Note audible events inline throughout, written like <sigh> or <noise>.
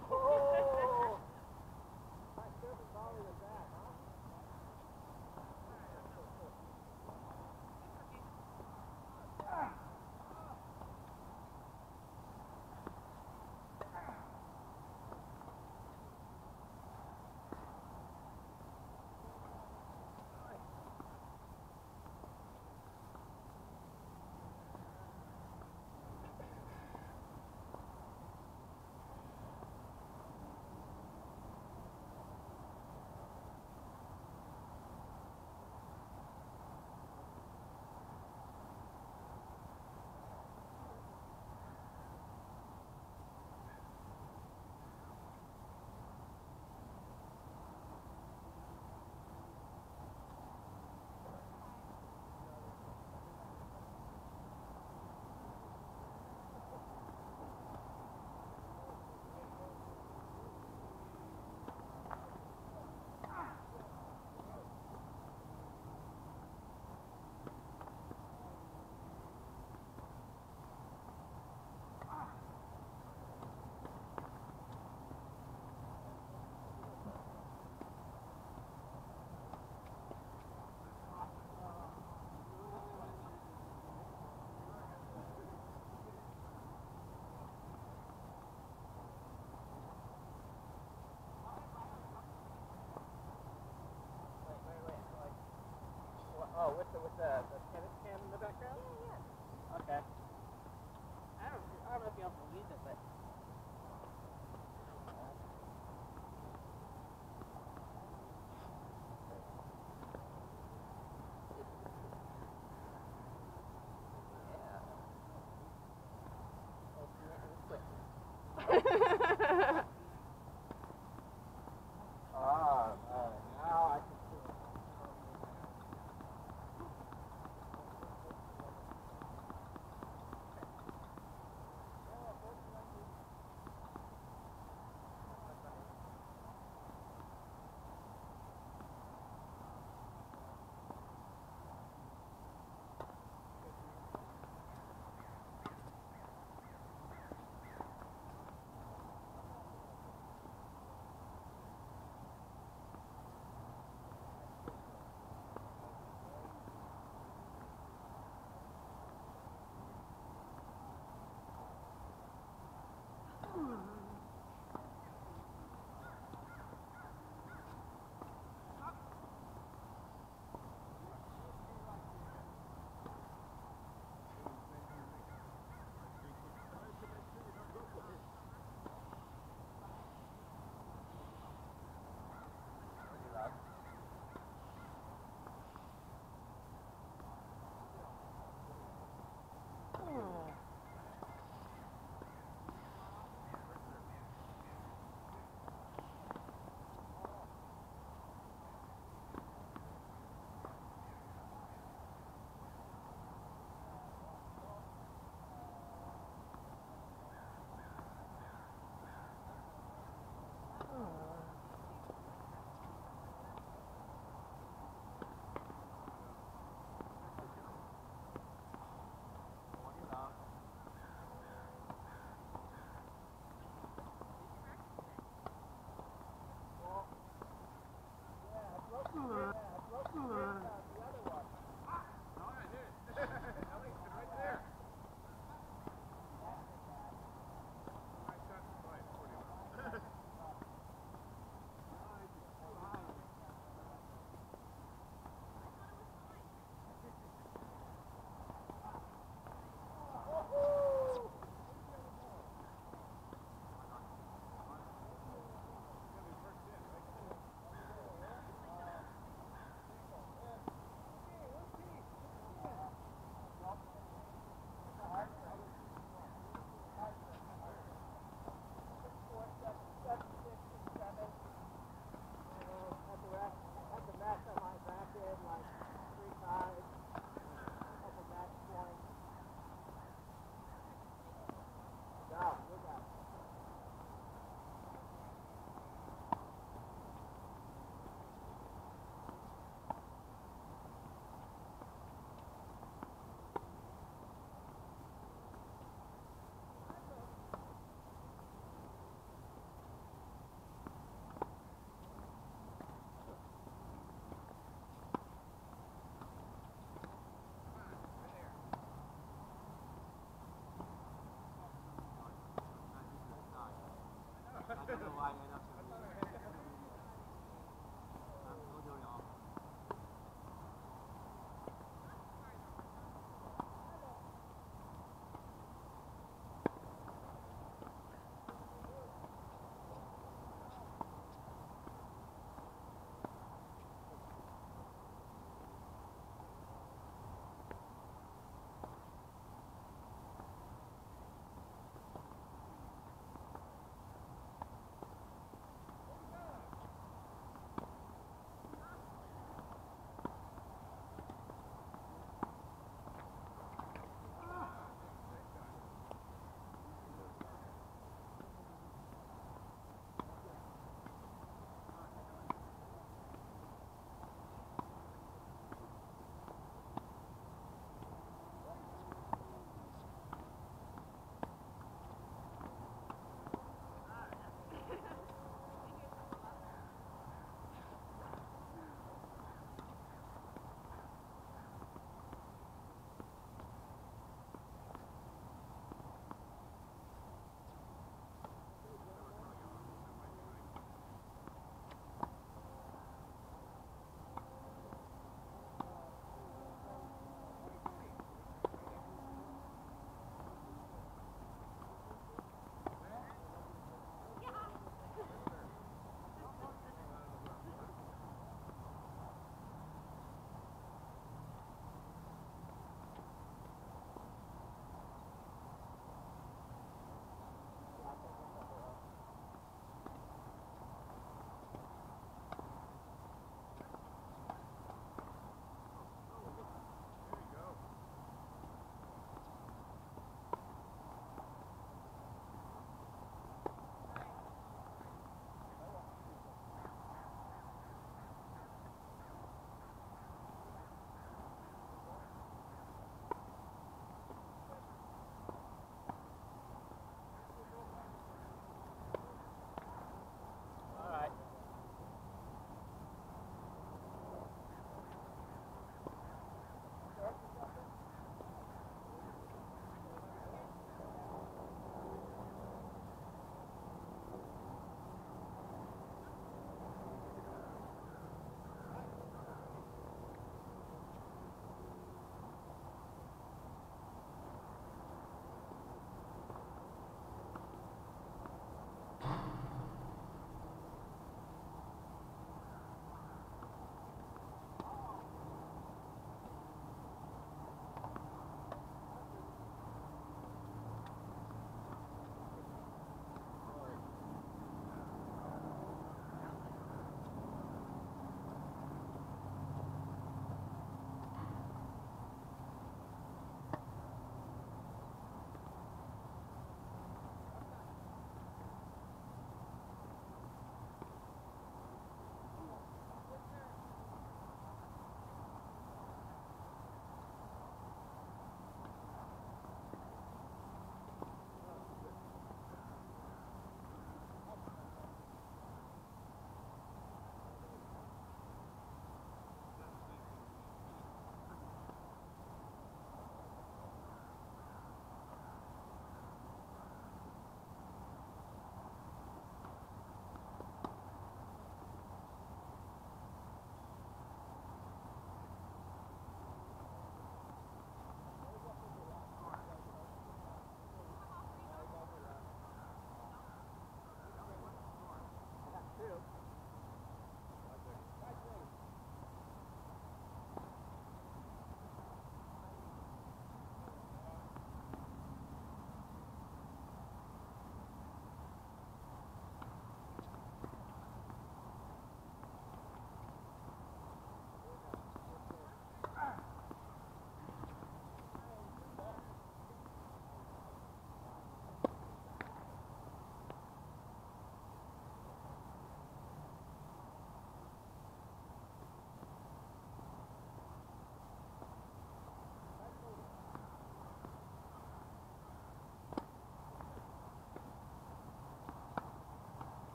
Oh. <laughs> the, with the, the Tennis Cam in the background? Yeah, yeah. Okay. I don't, I don't know if you also use it, but. Ah, <laughs> <laughs> 干嘛 the line, I know.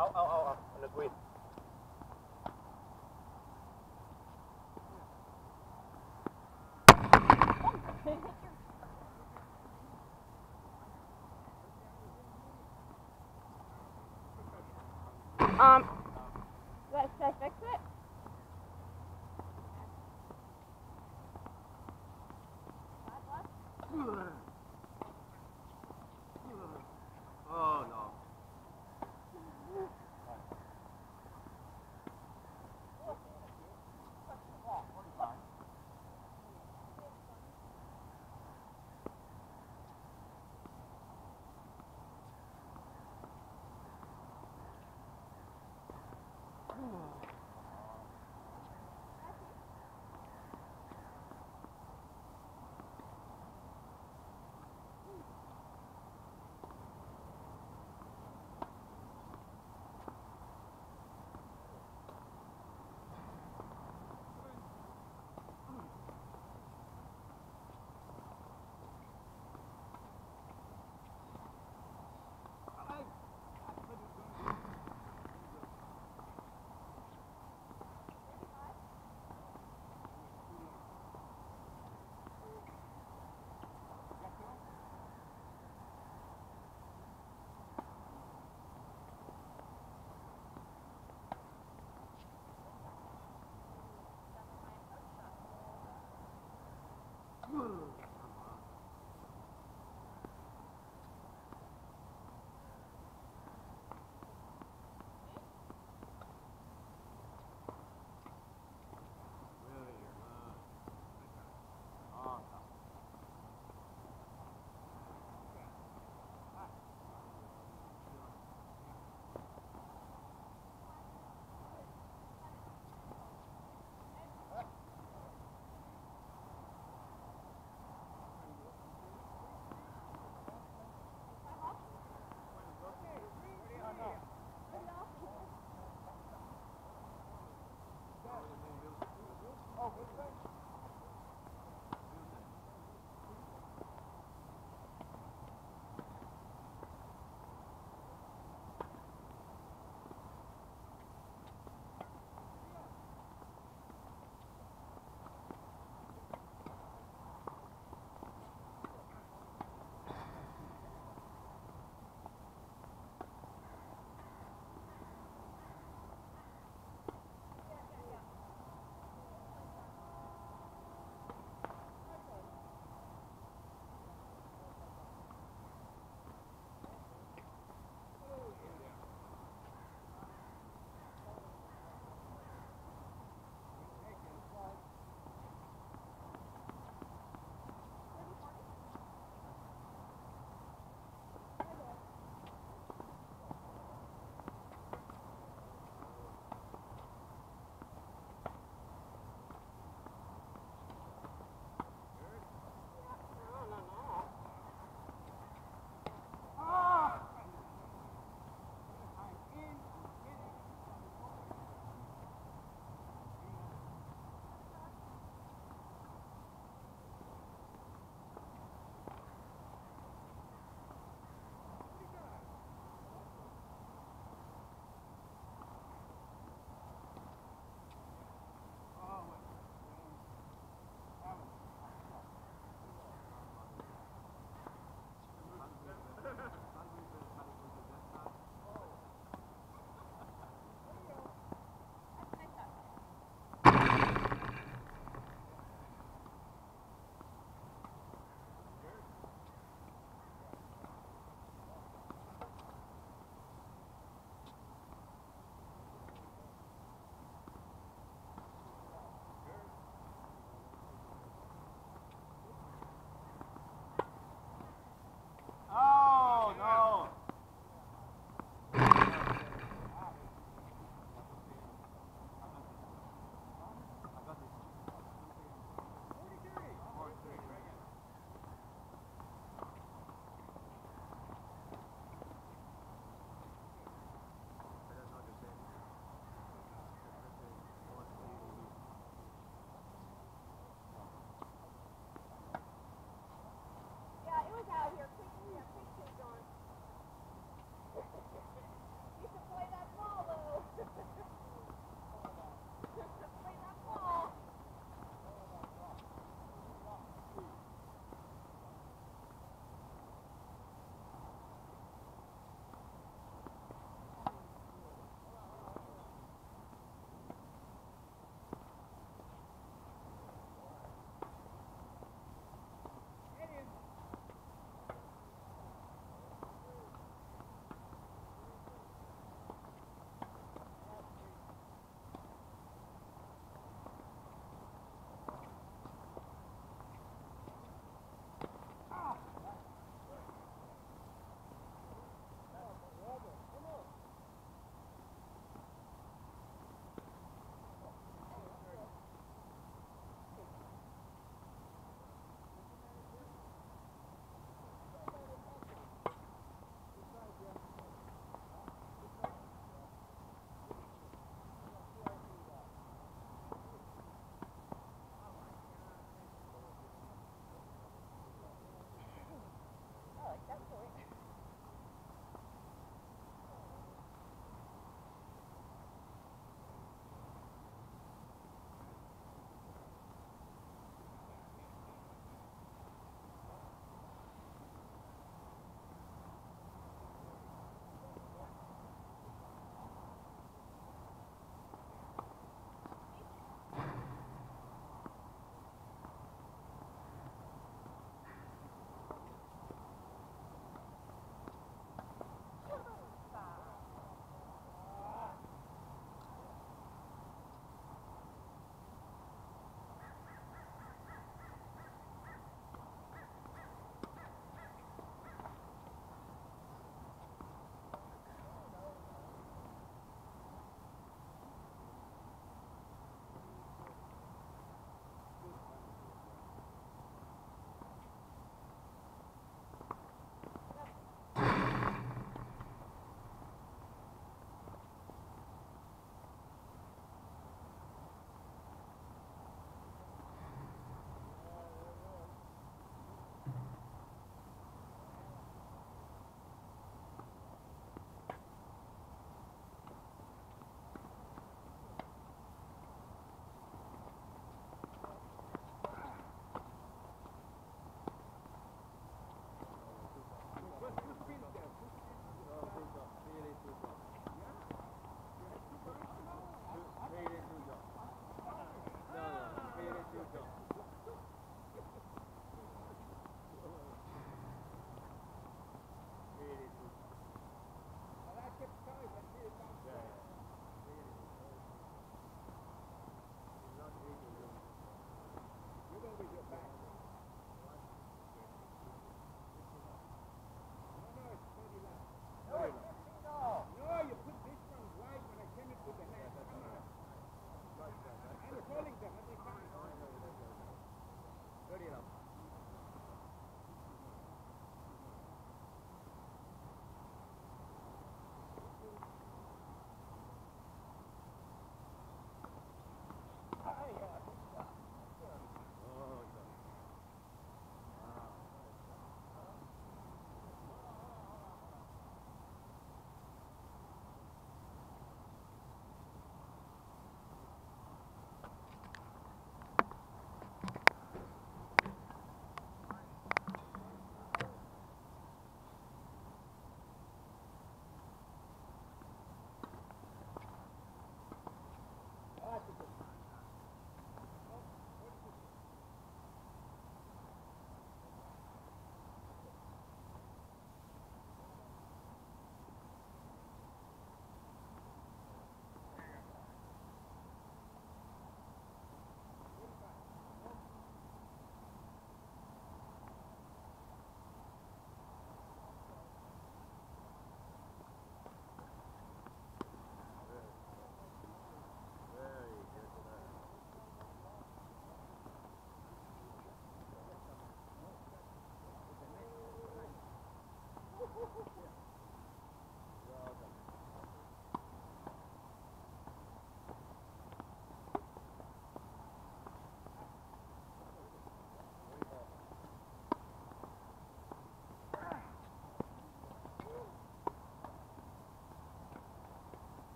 out, out, out, out, on the green. Um, let's, let's fix it. Hmm.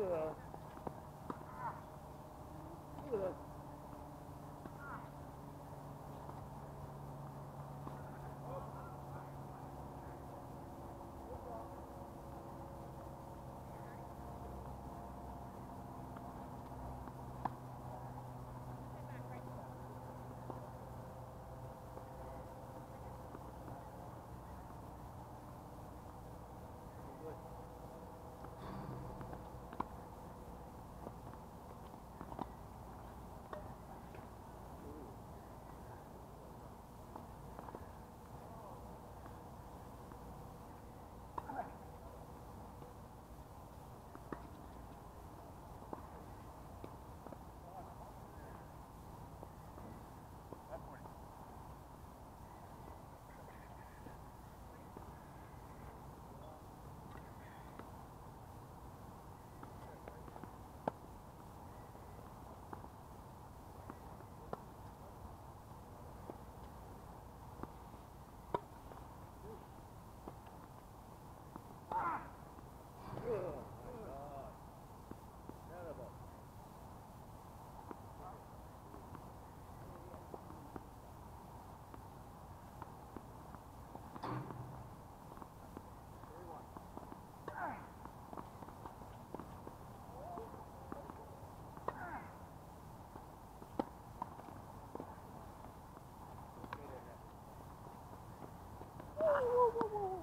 这个。Number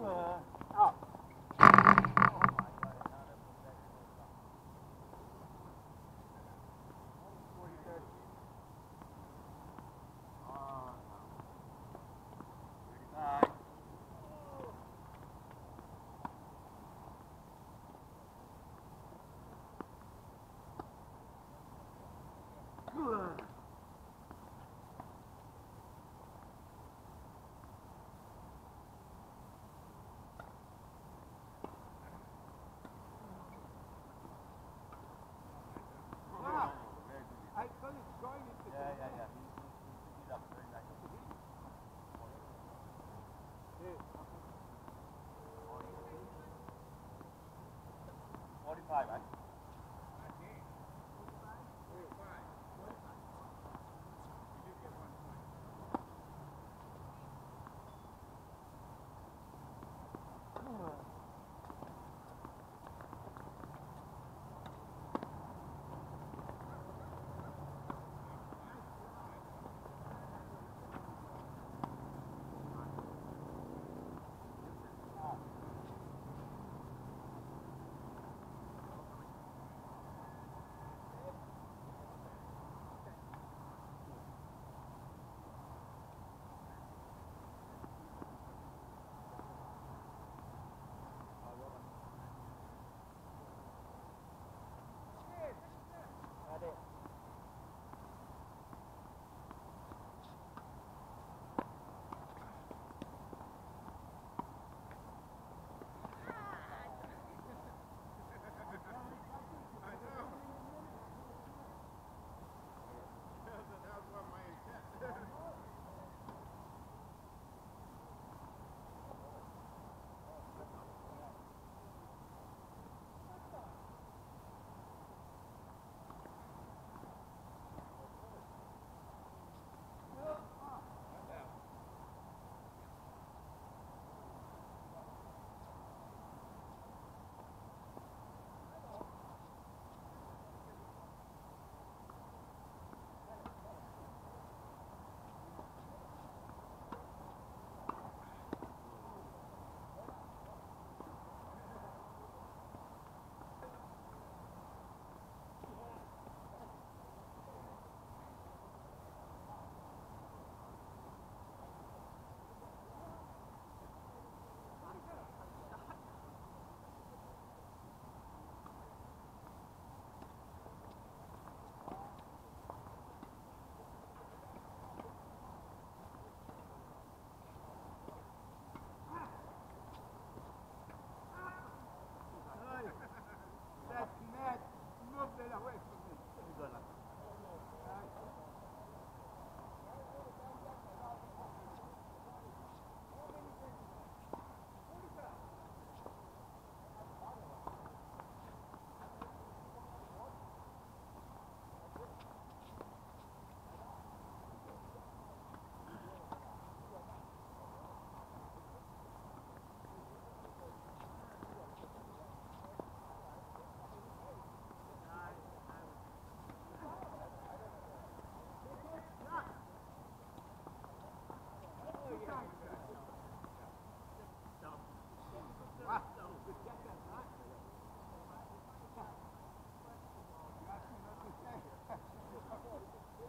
Oh. 45, right?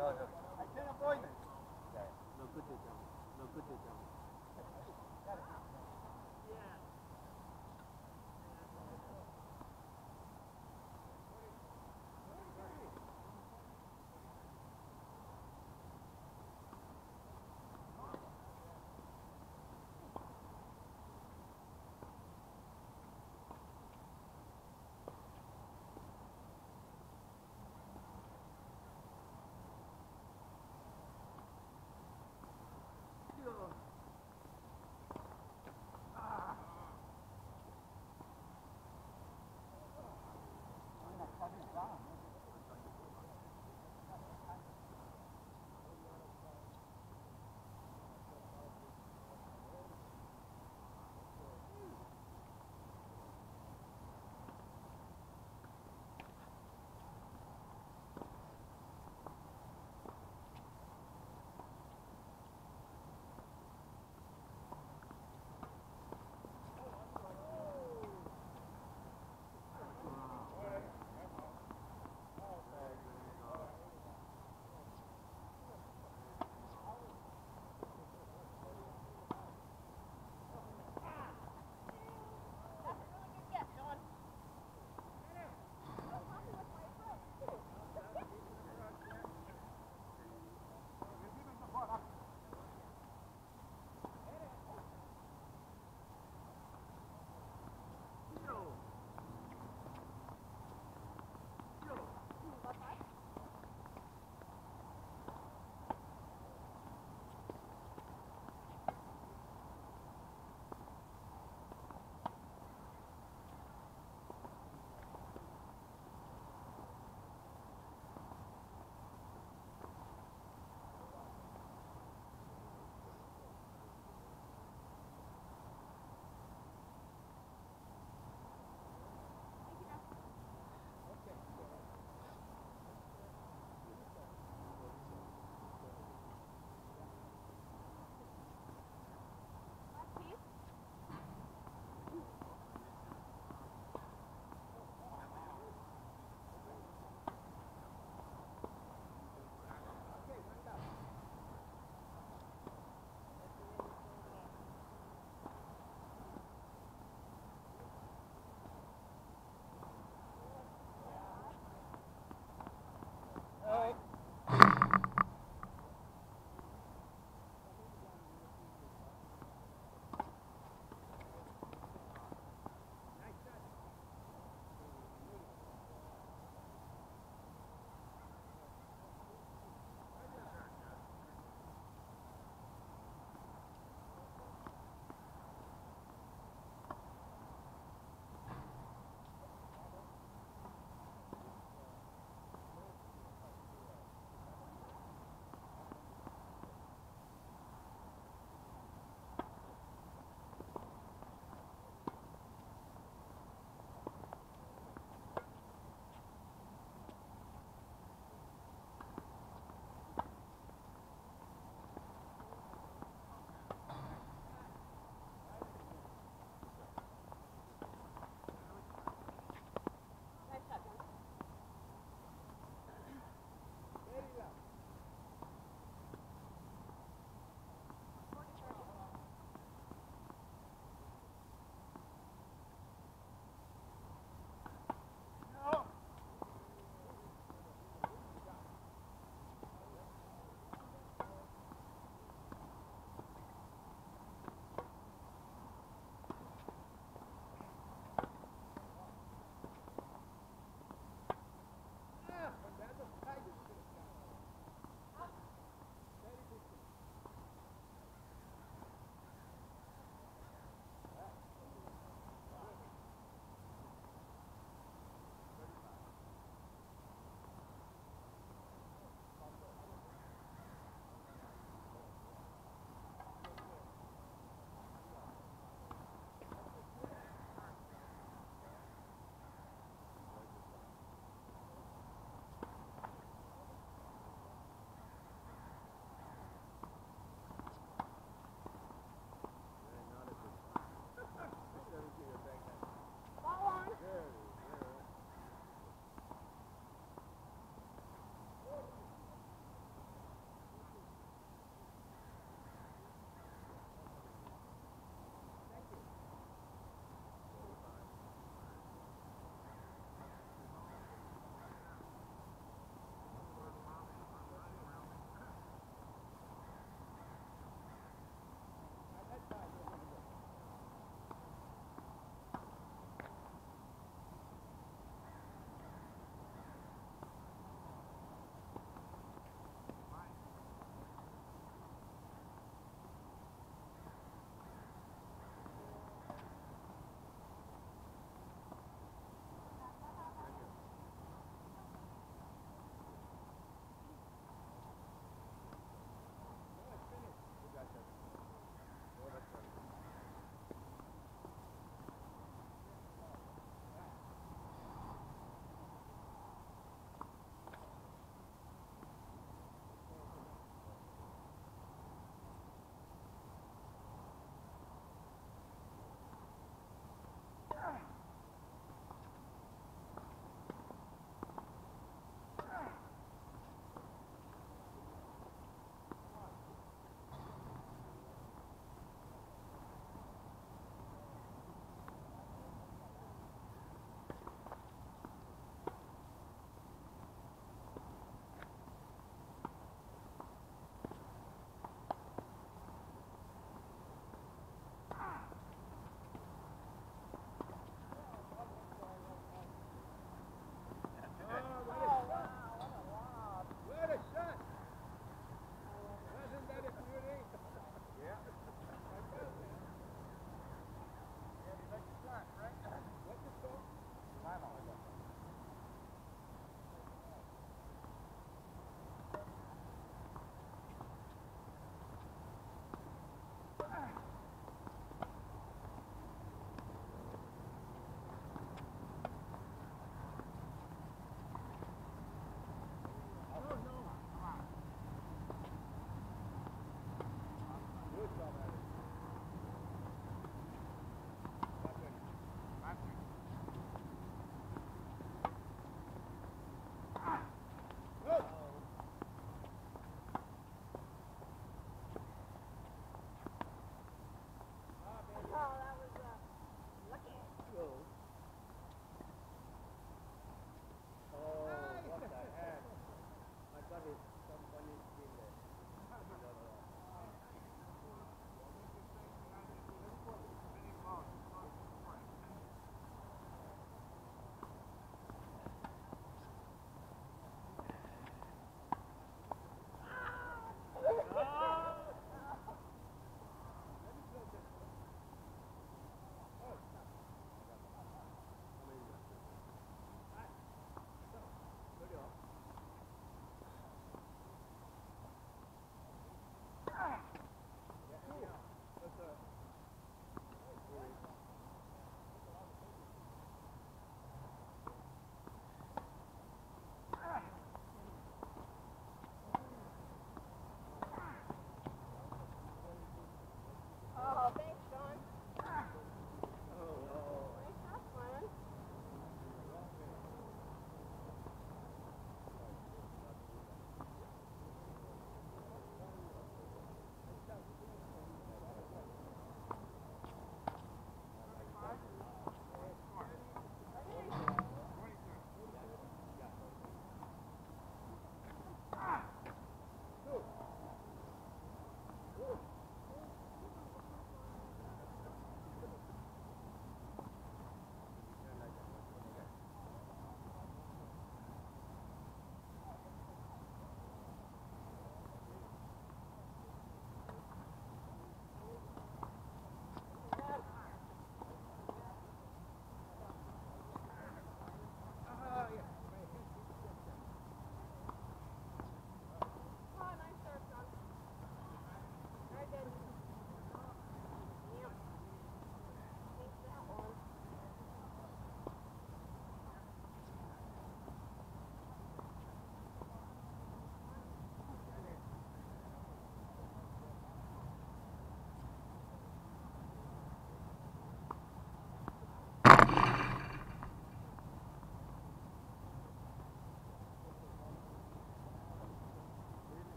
No. I can't avoid it. Okay. No, put it down. No, put it down.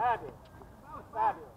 Sabe? Sabe?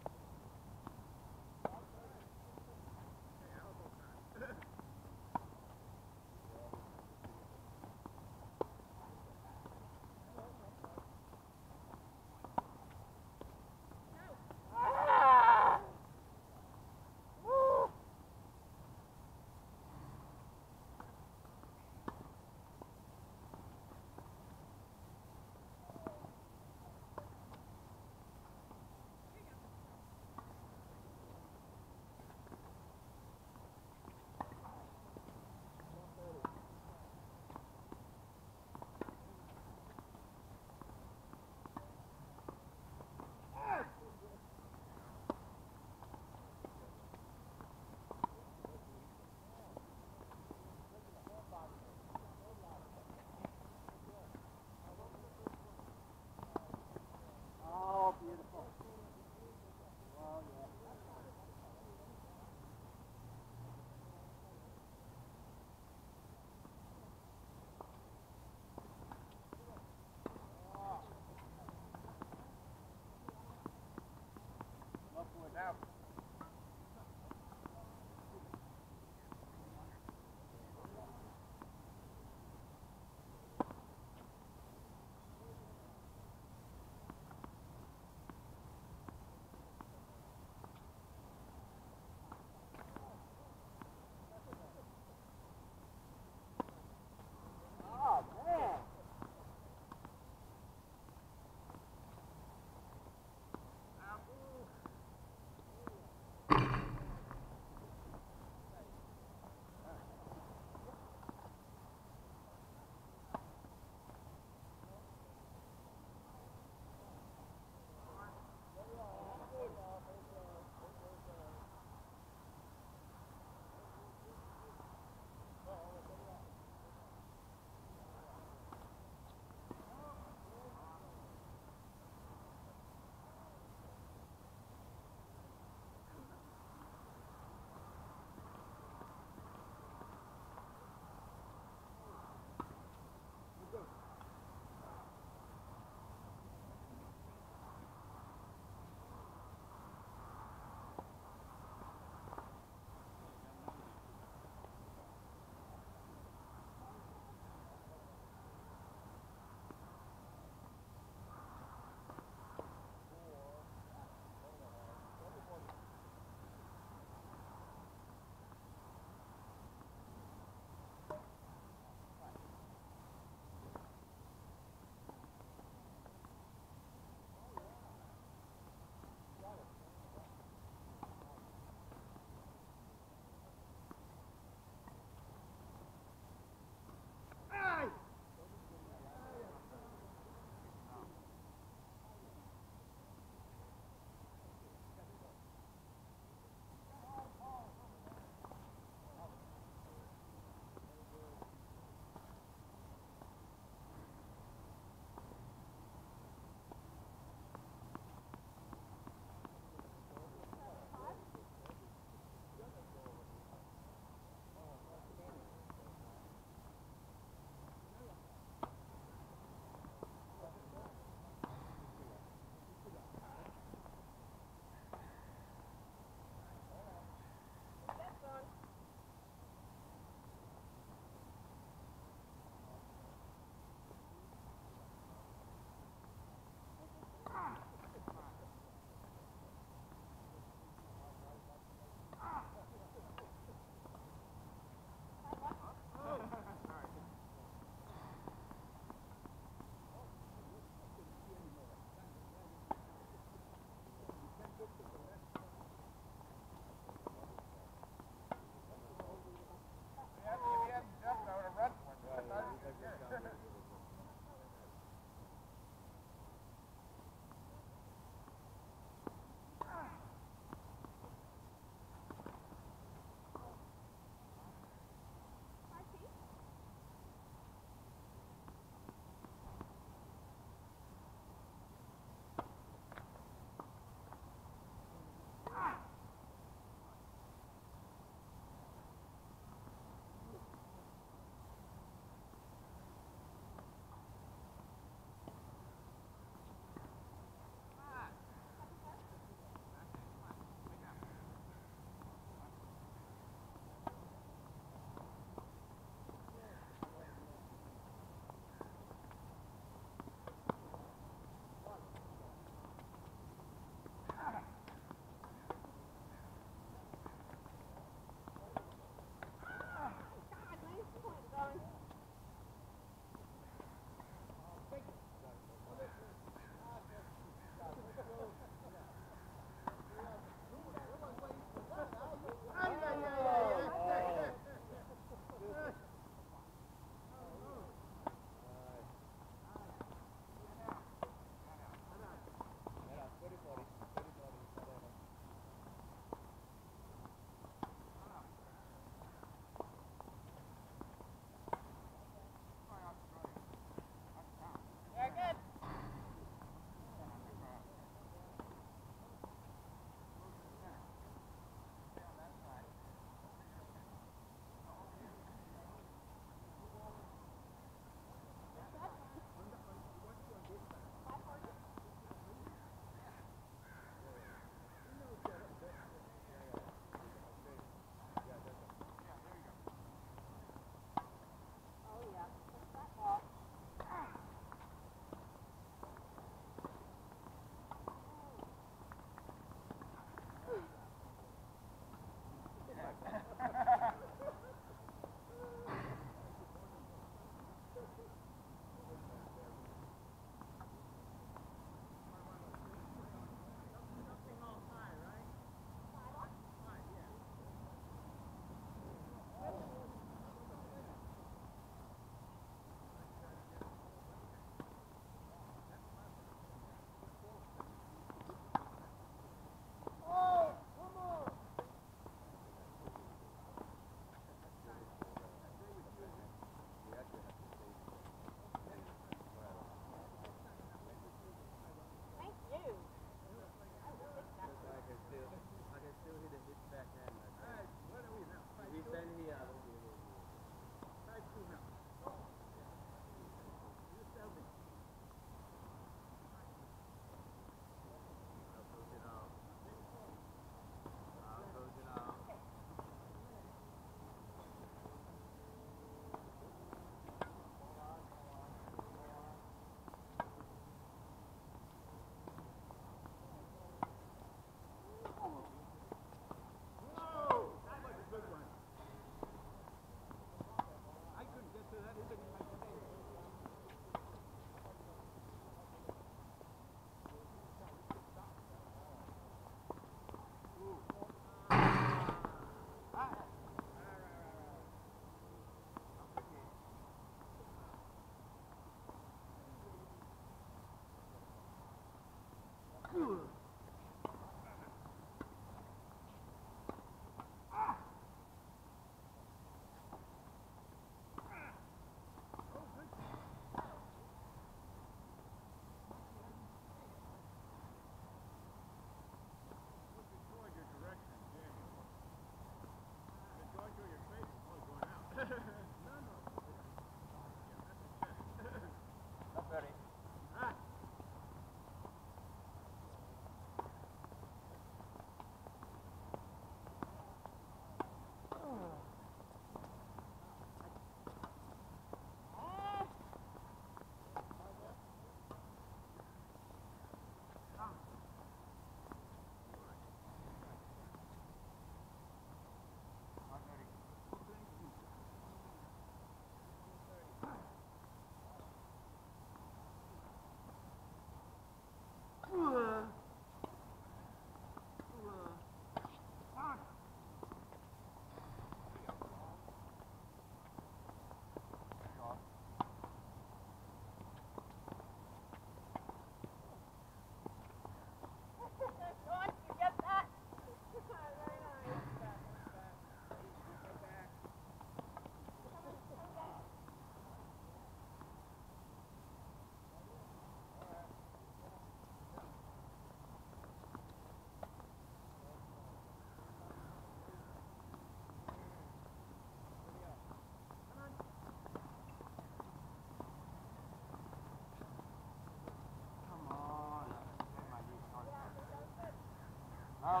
Yeah.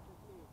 obviously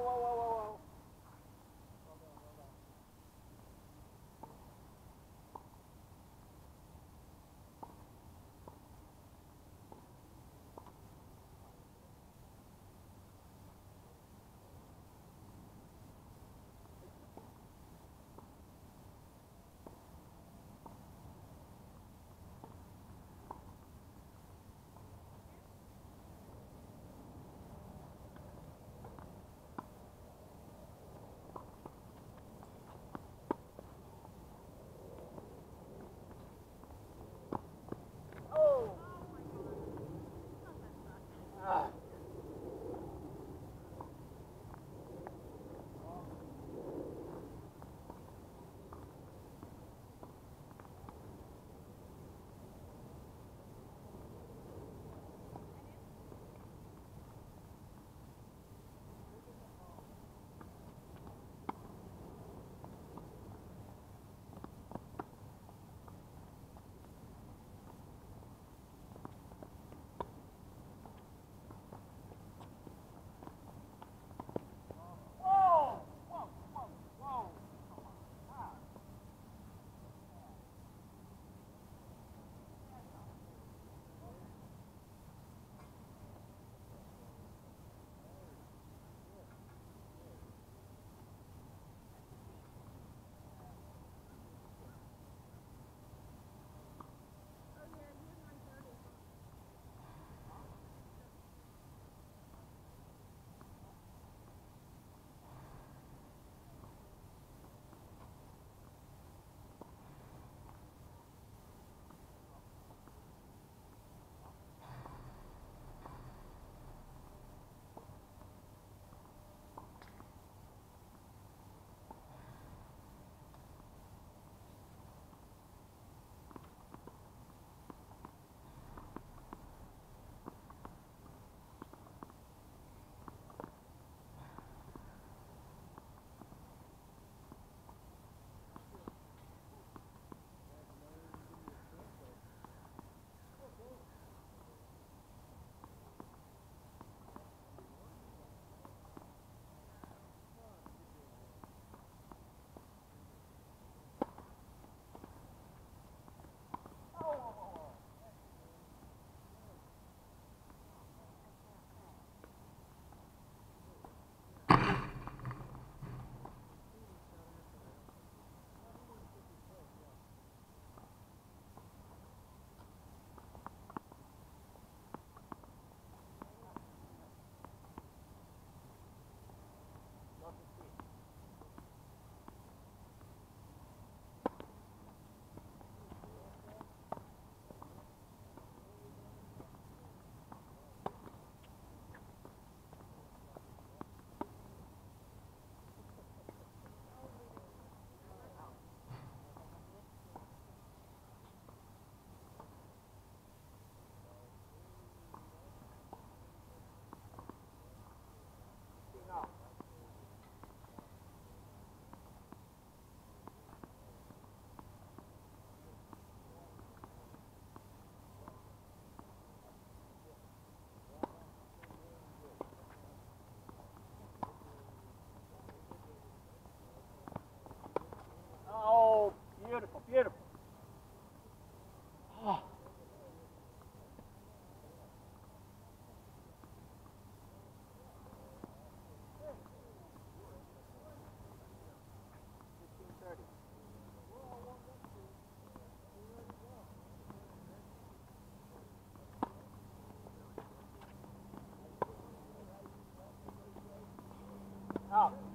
whoa, whoa, whoa. Beautiful. Ah. Oh. Out.